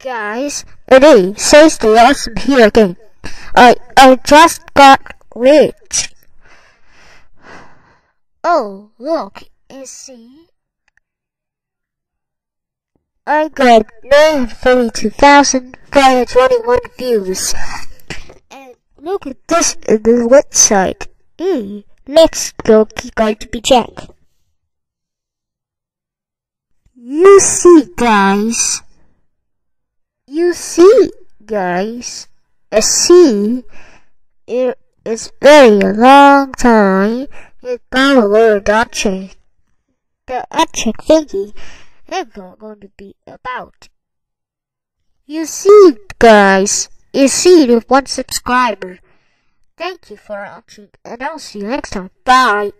guys, today says the awesome here again. I I just got rich. Oh look, you see? I got 932,521 views. And look at this the website. Hey, let's go going to be check. You see guys. You see, guys, a sea it is very long time. A little object. The object thingy is going to be about. You see, guys, you see the one subscriber. Thank you for watching, and I'll see you next time. Bye.